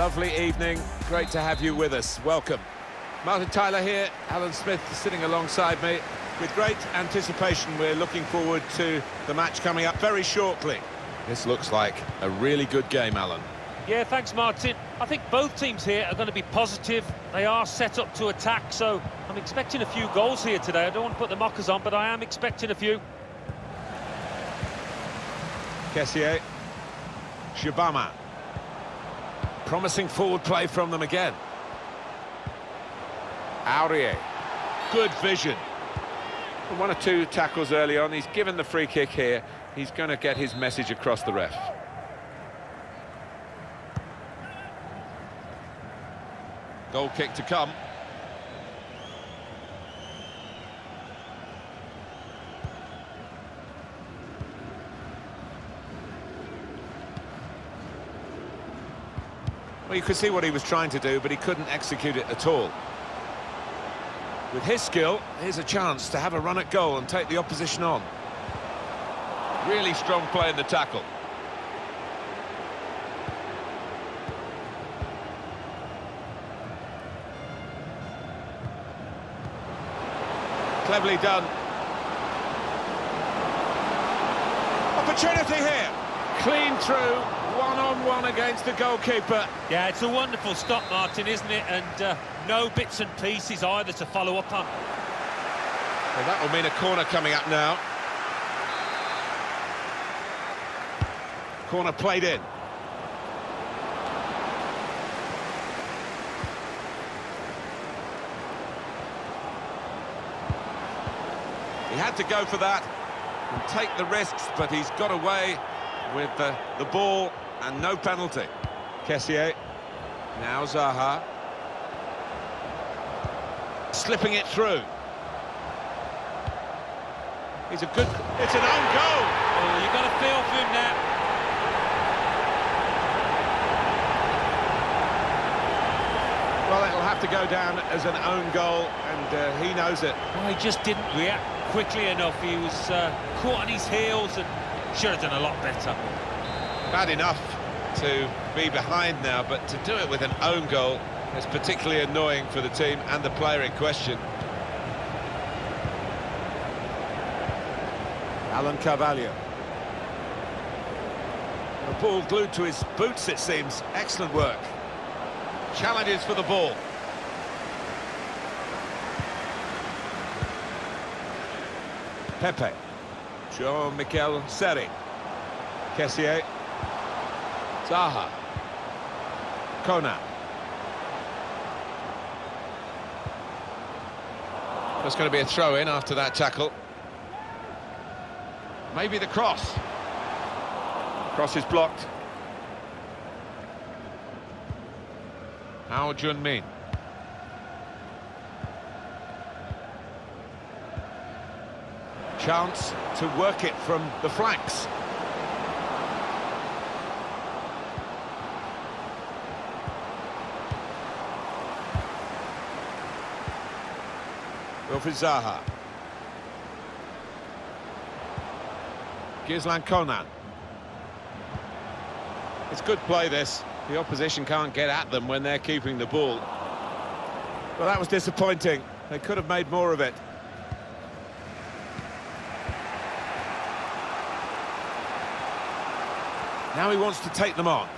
Lovely evening. Great to have you with us. Welcome. Martin Tyler here, Alan Smith sitting alongside me. With great anticipation, we're looking forward to the match coming up very shortly. This looks like a really good game, Alan. Yeah, thanks, Martin. I think both teams here are going to be positive. They are set up to attack, so I'm expecting a few goals here today. I don't want to put the mockers on, but I am expecting a few. Kessié. Shabama. Promising forward play from them again. Aurier. Good vision. One or two tackles early on. He's given the free kick here. He's going to get his message across the ref. Goal kick to come. Well, you could see what he was trying to do, but he couldn't execute it at all. With his skill, here's a chance to have a run at goal and take the opposition on. Really strong play in the tackle. Cleverly done. Opportunity here. Clean through, one-on-one -on -one against the goalkeeper. Yeah, it's a wonderful stop, Martin, isn't it? And uh, no bits and pieces either to follow up on. Well, that will mean a corner coming up now. Corner played in. He had to go for that and take the risks, but he's got away with the, the ball and no penalty. Kessié. Now Zaha. Slipping it through. He's a good... It's an own goal! Oh, you've got to feel for him now. Well, it'll have to go down as an own goal, and uh, he knows it. Well, he just didn't react quickly enough. He was uh, caught on his heels and should have done a lot better. Bad enough to be behind now, but to do it with an own goal is particularly annoying for the team and the player in question. Alan Carvalho. The ball glued to his boots, it seems. Excellent work. Challenges for the ball. Pepe. Jean-Michel Seri. Kessié. Zaha. Kona. There's going to be a throw-in after that tackle. Maybe the cross. Cross is blocked. Hao Junmin. Chance to work it from the flanks. Wilfried Zaha. Ghislain Konan. It's good play, this. The opposition can't get at them when they're keeping the ball. Well, that was disappointing. They could have made more of it. Now he wants to take them on.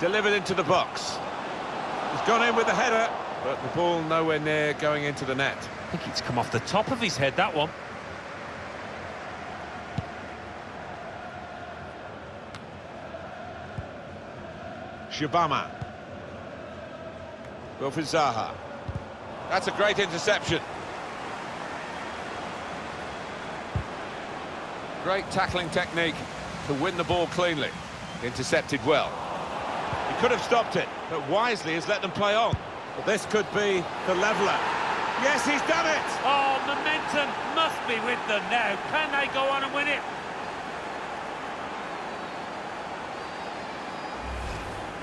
Delivered into the box. He's gone in with the header, but the ball nowhere near going into the net. I think it's come off the top of his head, that one. Shabama. Wilfried Zaha. That's a great interception. Great tackling technique to win the ball cleanly. Intercepted well. He could have stopped it, but wisely has let them play on. This could be the leveller. Yes, he's done it! Oh, momentum must be with them now. Can they go on and win it?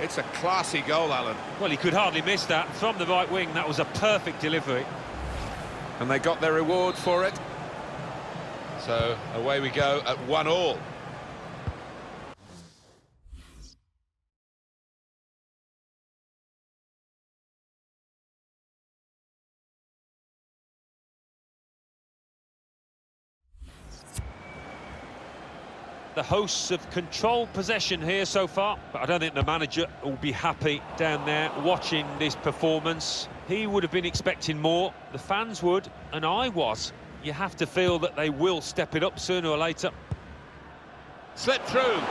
It's a classy goal, Alan. Well, he could hardly miss that. From the right wing, that was a perfect delivery. And they got their reward for it. So away we go at one all. The hosts have controlled possession here so far, but I don't think the manager will be happy down there watching this performance. He would have been expecting more, the fans would, and I was. You have to feel that they will step it up sooner or later. Slip through.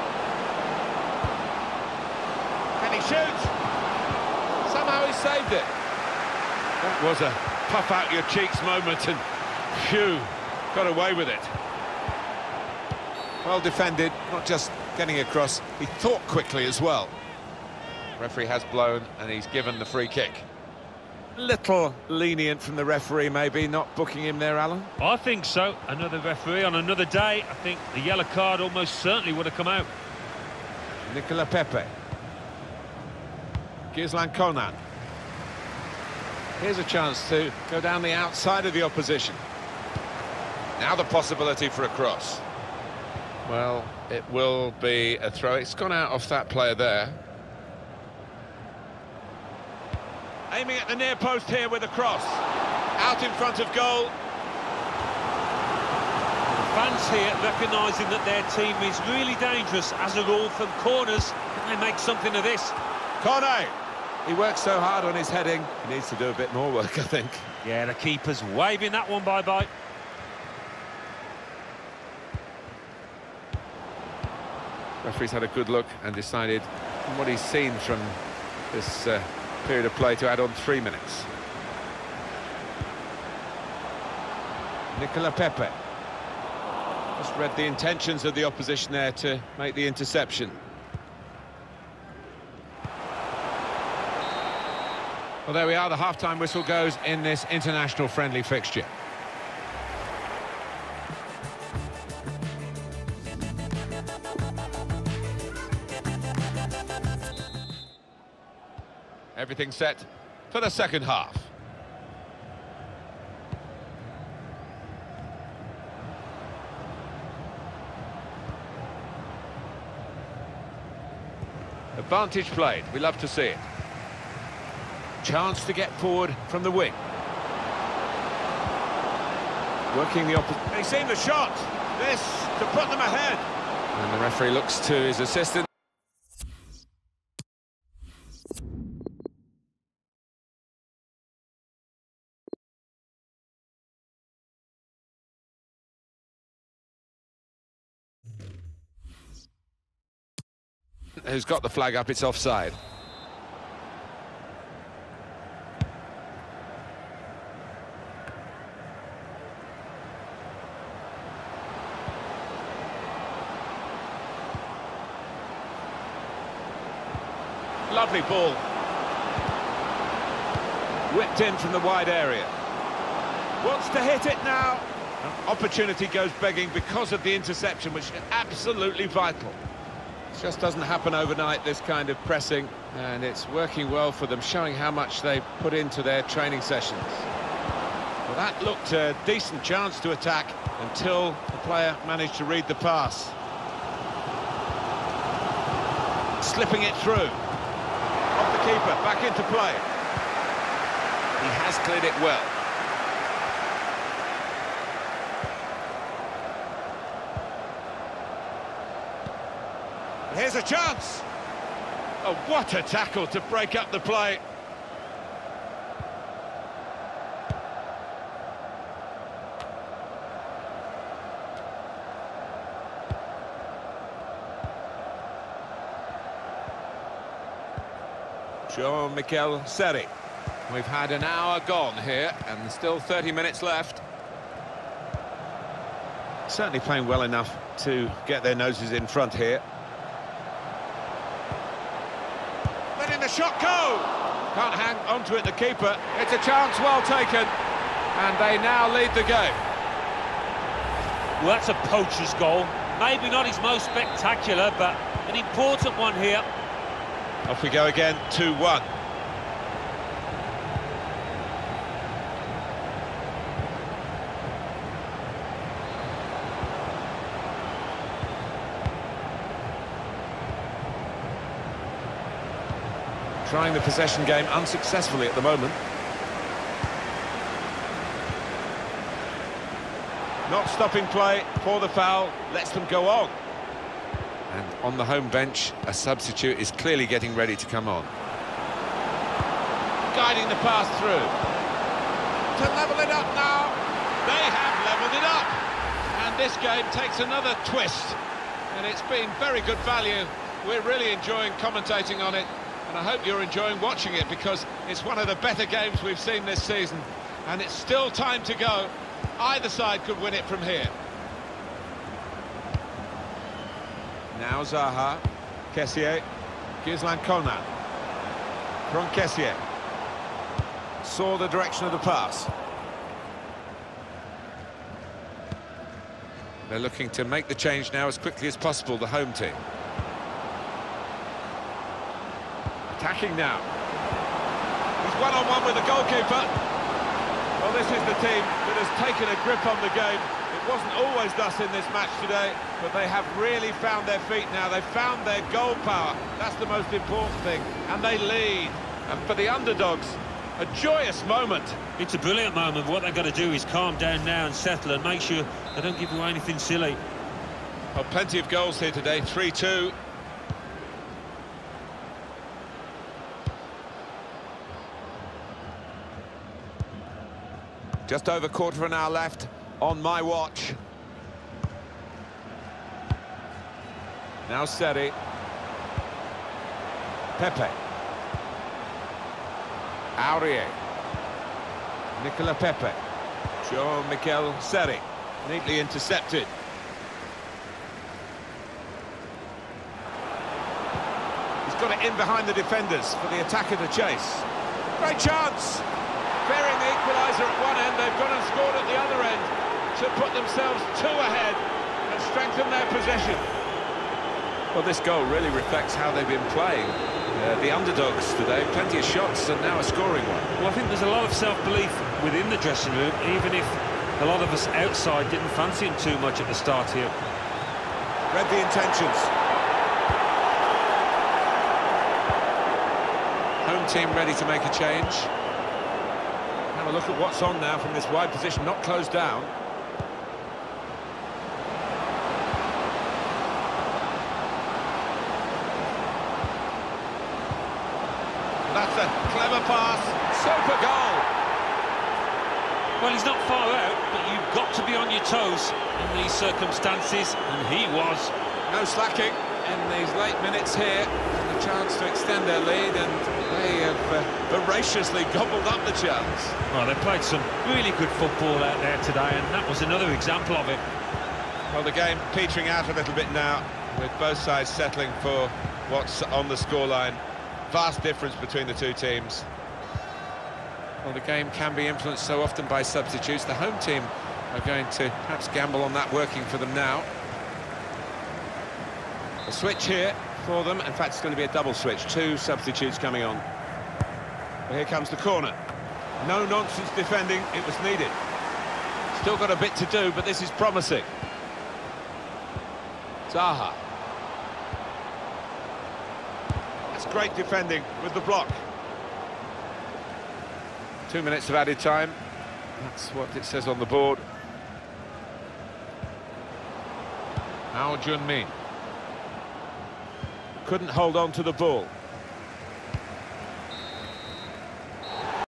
Can he shoot? Somehow he saved it. That was a puff out your cheeks moment and phew, got away with it. Well defended, not just getting across, he thought quickly as well. Referee has blown and he's given the free kick. Little lenient from the referee, maybe, not booking him there, Alan? I think so. Another referee on another day. I think the yellow card almost certainly would have come out. Nicolas Pepe. Ghislain Konan. Here's a chance to go down the outside of the opposition. Now the possibility for a cross. Well, it will be a throw. It's gone out off that player there. Aiming at the near post here with a cross. Out in front of goal. Fans here recognising that their team is really dangerous as a rule from corners. Can they make something of this? Kone! He works so hard on his heading. He needs to do a bit more work, I think. Yeah, the keeper's waving that one bye-bye. Referee's had a good look and decided, from what he's seen from this uh, period of play, to add on three minutes. Nicolas Pepe. Just read the intentions of the opposition there to make the interception. Well, there we are. The half-time whistle goes in this international friendly fixture. Everything set for the second half. Advantage played. We love to see it. Chance to get forward from the wing. Working the opposite. He's seen the shot. This to put them ahead. And the referee looks to his assistant. Who's got the flag up, it's offside. Lovely ball. Whipped in from the wide area. Wants to hit it now. An opportunity goes begging because of the interception, which is absolutely vital. Just doesn't happen overnight, this kind of pressing, and it's working well for them, showing how much they put into their training sessions. Well, that looked a decent chance to attack until the player managed to read the pass. Slipping it through. Off the keeper, back into play. He has cleared it well. Here's a chance. Oh, what a tackle to break up the play. Jean-Michel Seri. We've had an hour gone here and still 30 minutes left. Certainly playing well enough to get their noses in front here. Letting the shot go! Can't hang onto it, the keeper. It's a chance well taken. And they now lead the game. Well, that's a poacher's goal. Maybe not his most spectacular, but an important one here. Off we go again, 2-1. Trying the possession game unsuccessfully at the moment. Not stopping play for the foul, lets them go on. And on the home bench, a substitute is clearly getting ready to come on. Guiding the pass through. To level it up now. They have levelled it up. And this game takes another twist. And it's been very good value. We're really enjoying commentating on it. And I hope you're enjoying watching it because it's one of the better games we've seen this season. And it's still time to go. Either side could win it from here. Now Zaha. Kessié. Ghislain Konan. From Kessié. Saw the direction of the pass. They're looking to make the change now as quickly as possible, the home team. Attacking now. He's one-on-one -on -one with the goalkeeper. Well, this is the team that has taken a grip on the game. It wasn't always thus in this match today, but they have really found their feet now. They've found their goal power. That's the most important thing. And they lead. And for the underdogs, a joyous moment. It's a brilliant moment. What they've got to do is calm down now and settle and make sure they don't give away anything silly. Well, plenty of goals here today, 3-2. Just over quarter of an hour left on my watch. Now Seri. Pepe. Aurier. Nicolas Pepe. Jean-Michel Seri. Neatly intercepted. He's got it in behind the defenders for the attacker to chase. Great chance! Fearing the equaliser at one end, they've gone and scored at the other end to put themselves two ahead and strengthen their possession. Well, this goal really reflects how they've been playing. Uh, the underdogs today, plenty of shots and now a scoring one. Well, I think there's a lot of self-belief within the dressing room, even if a lot of us outside didn't fancy him too much at the start here. Read the intentions. Home team ready to make a change a look at what's on now from this wide position, not closed down. That's a clever pass, super goal! Well, he's not far out, but you've got to be on your toes in these circumstances, and he was. No slacking in these late minutes here, a chance to extend their lead, and they have uh, voraciously gobbled up the chance. Well, they played some really good football out there today, and that was another example of it. Well, the game petering out a little bit now, with both sides settling for what's on the scoreline. Vast difference between the two teams. Well, the game can be influenced so often by substitutes. The home team are going to perhaps gamble on that working for them now. A switch here for them. In fact, it's going to be a double switch. Two substitutes coming on. Well, here comes the corner. No nonsense defending. It was needed. Still got a bit to do, but this is promising. Zaha. That's great defending with the block. Two minutes of added time. That's what it says on the board. Hao Junmin couldn't hold on to the ball.